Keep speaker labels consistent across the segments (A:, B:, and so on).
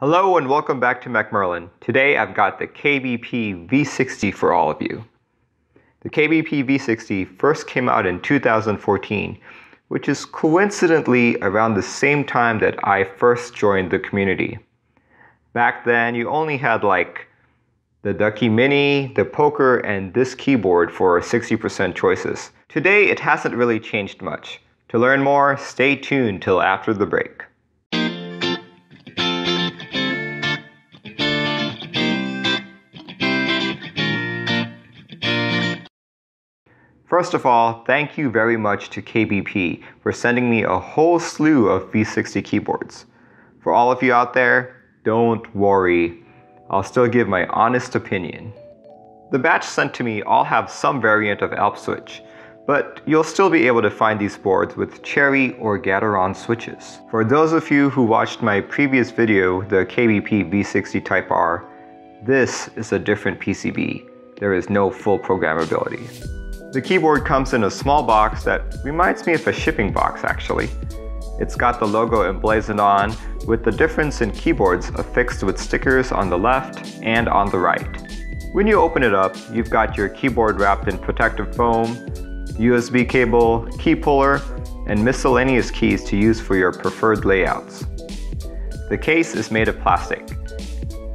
A: Hello and welcome back to Mechmerlin. Today I've got the KBP V60 for all of you. The KBP V60 first came out in 2014, which is coincidentally around the same time that I first joined the community. Back then you only had like the Ducky Mini, the Poker, and this keyboard for 60% choices. Today it hasn't really changed much. To learn more, stay tuned till after the break. First of all, thank you very much to KBP for sending me a whole slew of V60 keyboards. For all of you out there, don't worry, I'll still give my honest opinion. The batch sent to me all have some variant of Alp switch, but you'll still be able to find these boards with Cherry or Gateron switches. For those of you who watched my previous video, the KBP V60 Type R, this is a different PCB. There is no full programmability. The keyboard comes in a small box that reminds me of a shipping box actually. It's got the logo emblazoned on, with the difference in keyboards affixed with stickers on the left and on the right. When you open it up, you've got your keyboard wrapped in protective foam, USB cable, key puller, and miscellaneous keys to use for your preferred layouts. The case is made of plastic,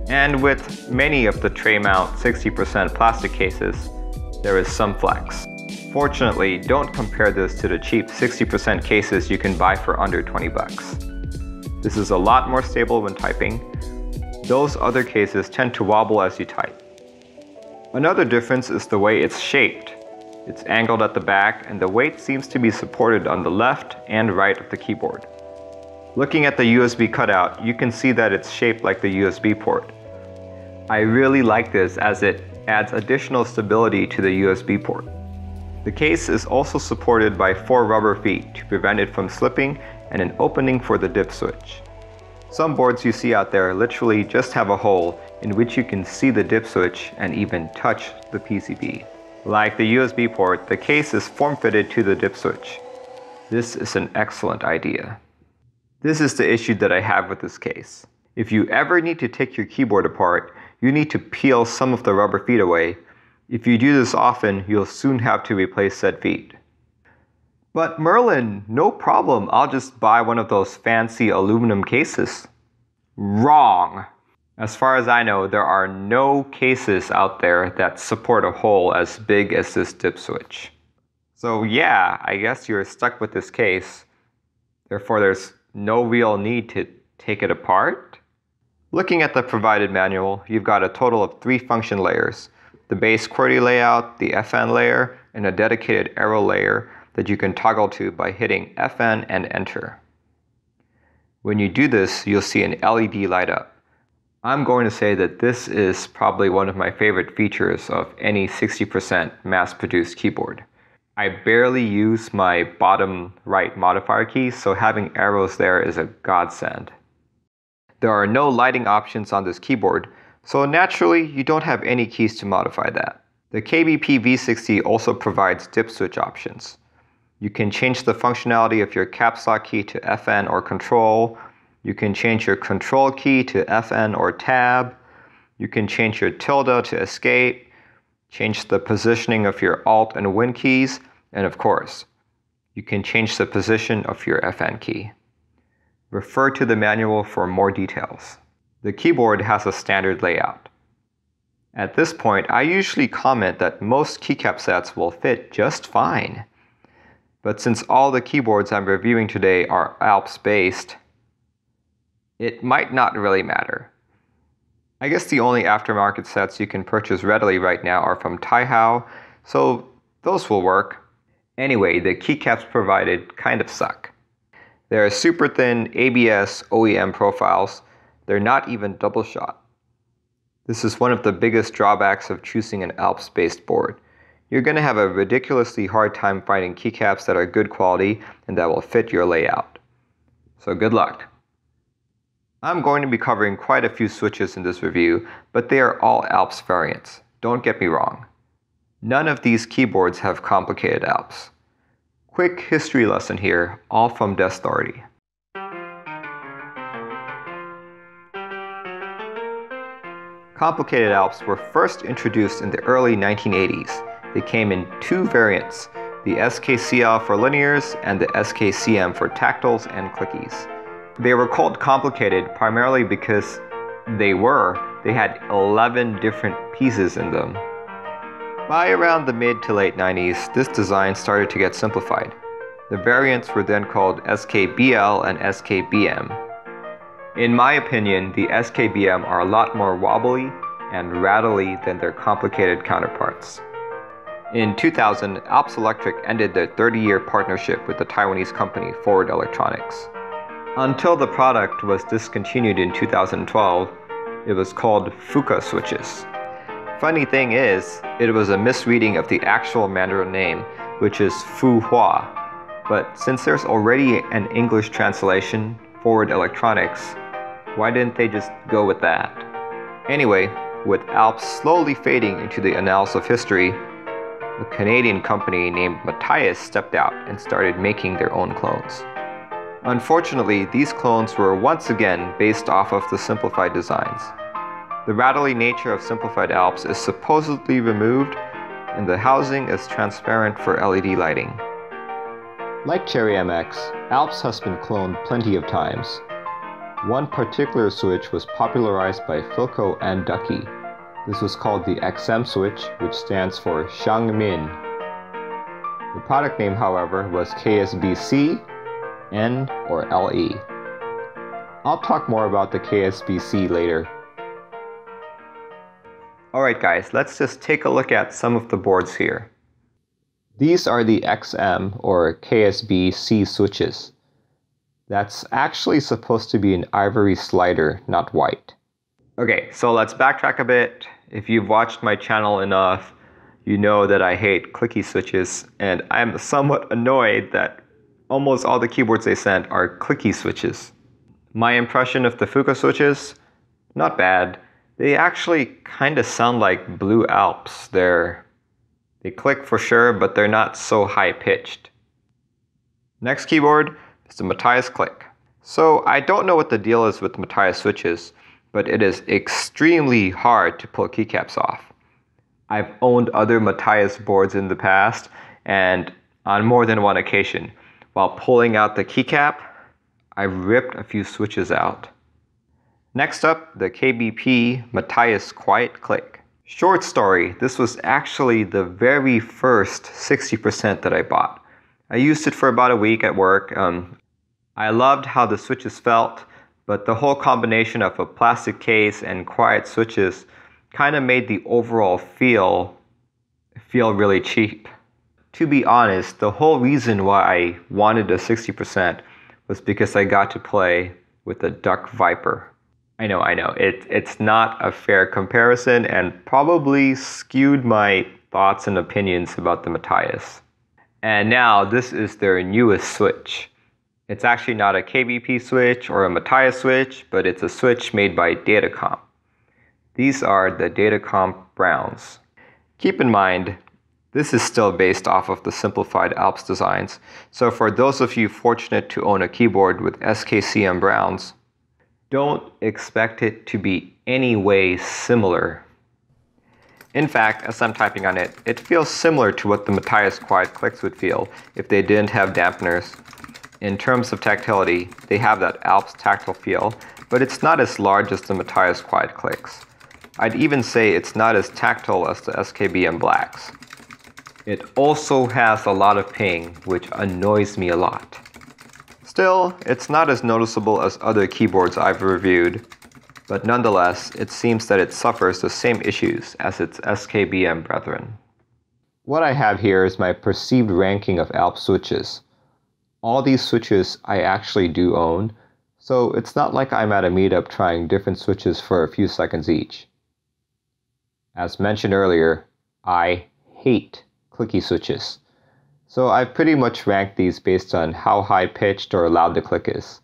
A: and with many of the tray mount 60% plastic cases, there is some flex. Fortunately, don't compare this to the cheap 60% cases you can buy for under 20 bucks. This is a lot more stable when typing. Those other cases tend to wobble as you type. Another difference is the way it's shaped. It's angled at the back and the weight seems to be supported on the left and right of the keyboard. Looking at the USB cutout, you can see that it's shaped like the USB port. I really like this as it adds additional stability to the USB port. The case is also supported by four rubber feet to prevent it from slipping and an opening for the dip switch. Some boards you see out there literally just have a hole in which you can see the dip switch and even touch the PCB. Like the USB port, the case is form-fitted to the dip switch. This is an excellent idea. This is the issue that I have with this case. If you ever need to take your keyboard apart, you need to peel some of the rubber feet away if you do this often, you'll soon have to replace said feet. But Merlin, no problem, I'll just buy one of those fancy aluminum cases. Wrong! As far as I know, there are no cases out there that support a hole as big as this dip switch. So yeah, I guess you're stuck with this case. Therefore, there's no real need to take it apart. Looking at the provided manual, you've got a total of three function layers the base QWERTY layout, the FN layer, and a dedicated arrow layer that you can toggle to by hitting FN and enter. When you do this, you'll see an LED light up. I'm going to say that this is probably one of my favorite features of any 60% mass-produced keyboard. I barely use my bottom right modifier keys, so having arrows there is a godsend. There are no lighting options on this keyboard, so naturally, you don't have any keys to modify that. The KBP V60 also provides dip switch options. You can change the functionality of your caps lock key to FN or control. You can change your control key to FN or tab. You can change your tilde to escape, change the positioning of your Alt and Win keys, and of course, you can change the position of your FN key. Refer to the manual for more details. The keyboard has a standard layout. At this point, I usually comment that most keycap sets will fit just fine. But since all the keyboards I'm reviewing today are Alps based, it might not really matter. I guess the only aftermarket sets you can purchase readily right now are from Taihao, so those will work. Anyway, the keycaps provided kind of suck. There are super thin ABS OEM profiles, they're not even double shot. This is one of the biggest drawbacks of choosing an Alps-based board. You're going to have a ridiculously hard time finding keycaps that are good quality and that will fit your layout. So good luck. I'm going to be covering quite a few switches in this review, but they are all Alps variants. Don't get me wrong. None of these keyboards have complicated Alps. Quick history lesson here, all from Deskthority. Complicated Alps were first introduced in the early 1980s. They came in two variants, the SKCL for linears and the SKCM for tactiles and clickies. They were called complicated primarily because they were. They had 11 different pieces in them. By around the mid to late 90s, this design started to get simplified. The variants were then called SKBL and SKBM. In my opinion, the SKBM are a lot more wobbly and rattly than their complicated counterparts. In 2000, Alps Electric ended their 30-year partnership with the Taiwanese company Forward Electronics. Until the product was discontinued in 2012, it was called Fuka switches. Funny thing is, it was a misreading of the actual Mandarin name, which is Fu Hua. But since there's already an English translation, Forward Electronics, why didn't they just go with that? Anyway, with Alps slowly fading into the annals of history, a Canadian company named Matias stepped out and started making their own clones. Unfortunately, these clones were once again based off of the simplified designs. The rattly nature of simplified Alps is supposedly removed, and the housing is transparent for LED lighting. Like Cherry MX, Alps has been cloned plenty of times. One particular switch was popularized by Filco and Ducky. This was called the XM switch, which stands for Xiangmin. The product name, however, was KSBC, N, or LE. I'll talk more about the KSBC later. Alright guys, let's just take a look at some of the boards here. These are the XM or KSB-C switches. That's actually supposed to be an ivory slider, not white. Okay, so let's backtrack a bit. If you've watched my channel enough, you know that I hate clicky switches, and I'm somewhat annoyed that almost all the keyboards they sent are clicky switches. My impression of the Fuka switches, not bad. They actually kind of sound like Blue Alps. They're they click for sure, but they're not so high pitched. Next keyboard is the Matias Click. So I don't know what the deal is with Matias switches, but it is extremely hard to pull keycaps off. I've owned other Matias boards in the past, and on more than one occasion, while pulling out the keycap, I ripped a few switches out. Next up, the KBP Matias Quiet Click. Short story, this was actually the very first 60% that I bought. I used it for about a week at work. Um, I loved how the switches felt, but the whole combination of a plastic case and quiet switches kind of made the overall feel feel really cheap. To be honest, the whole reason why I wanted a 60% was because I got to play with the Duck Viper. I know, I know. It, it's not a fair comparison and probably skewed my thoughts and opinions about the Matias. And now this is their newest switch. It's actually not a KBP switch or a Matias switch, but it's a switch made by Datacom. These are the Datacom Browns. Keep in mind, this is still based off of the simplified Alps designs, so for those of you fortunate to own a keyboard with SKCM Browns, don't expect it to be any way similar. In fact, as I'm typing on it, it feels similar to what the Matias Quiet Clicks would feel if they didn't have dampeners. In terms of tactility, they have that Alps tactile feel, but it's not as large as the Matias Quiet Clicks. I'd even say it's not as tactile as the SKBM Blacks. It also has a lot of ping, which annoys me a lot. Still, it's not as noticeable as other keyboards I've reviewed, but nonetheless, it seems that it suffers the same issues as its SKBM brethren. What I have here is my perceived ranking of Alps switches. All these switches I actually do own, so it's not like I'm at a meetup trying different switches for a few seconds each. As mentioned earlier, I hate clicky switches. So I've pretty much ranked these based on how high pitched or loud the click is.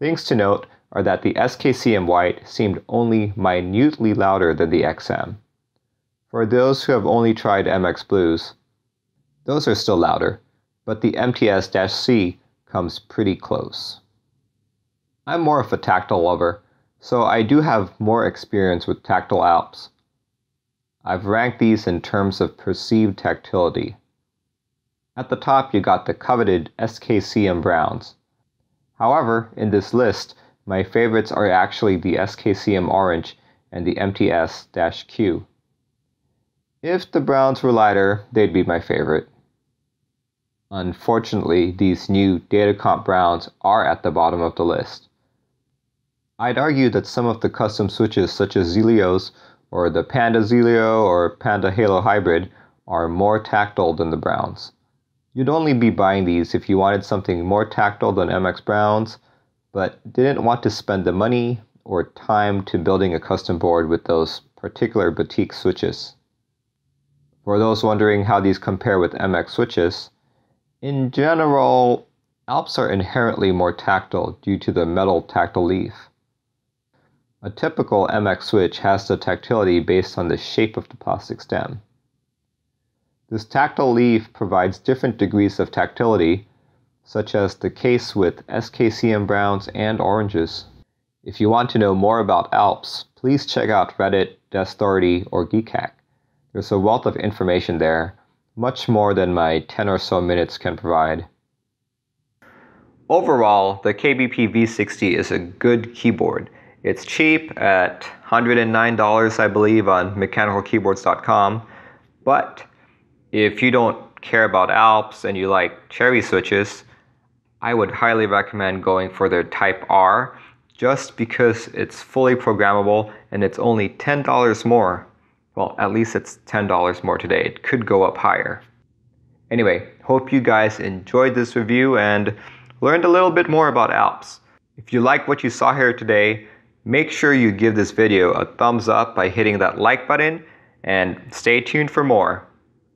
A: Things to note are that the SKCM White seemed only minutely louder than the XM. For those who have only tried MX Blues, those are still louder, but the MTS-C comes pretty close. I'm more of a tactile lover, So I do have more experience with tactile Alps. I've ranked these in terms of perceived tactility. At the top, you got the coveted SKCM Browns. However, in this list, my favorites are actually the SKCM Orange and the MTS Q. If the Browns were lighter, they'd be my favorite. Unfortunately, these new Datacomp Browns are at the bottom of the list. I'd argue that some of the custom switches such as Zelios or the Panda Zelio or Panda Halo Hybrid are more tactile than the Browns. You'd only be buying these if you wanted something more tactile than MX Browns, but didn't want to spend the money or time to building a custom board with those particular boutique switches. For those wondering how these compare with MX switches, in general, Alps are inherently more tactile due to the metal tactile leaf. A typical MX switch has the tactility based on the shape of the plastic stem. This tactile leaf provides different degrees of tactility, such as the case with SKCM browns and oranges. If you want to know more about Alps, please check out Reddit, Authority, or Geekhack. There's a wealth of information there, much more than my 10 or so minutes can provide. Overall, the KBP V60 is a good keyboard. It's cheap at $109, I believe, on mechanicalkeyboards.com, but if you don't care about Alps and you like cherry switches, I would highly recommend going for their Type R just because it's fully programmable and it's only $10 more. Well, at least it's $10 more today. It could go up higher. Anyway, hope you guys enjoyed this review and learned a little bit more about Alps. If you like what you saw here today, make sure you give this video a thumbs up by hitting that like button and stay tuned for more.